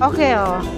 Okay oh.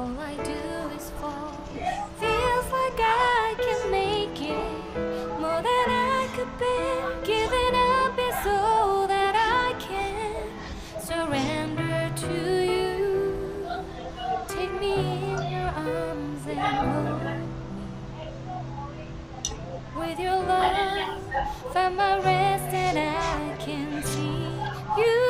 All I do is fall. Feels like I can make it more than I could bear. Giving up is all that I can surrender to you. Take me in your arms and hold me with your love. Find my rest and I can see you.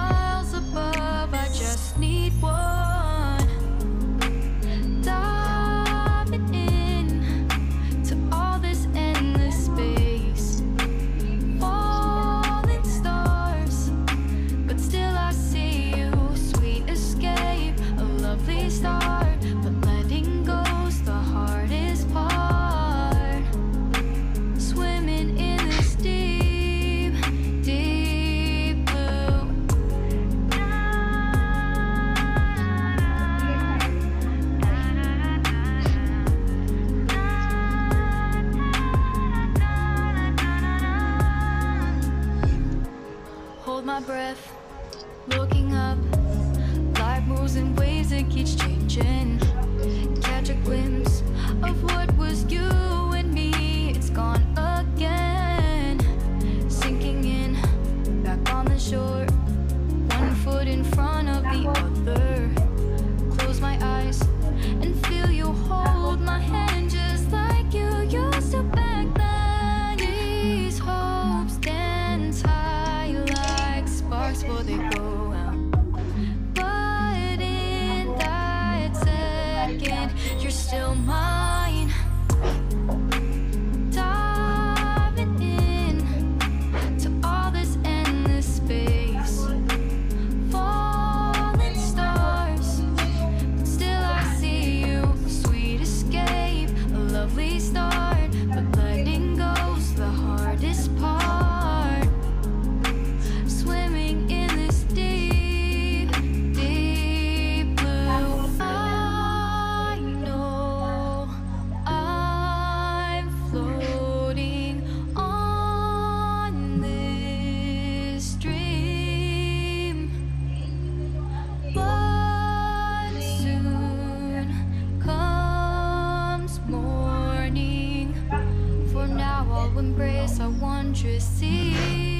see.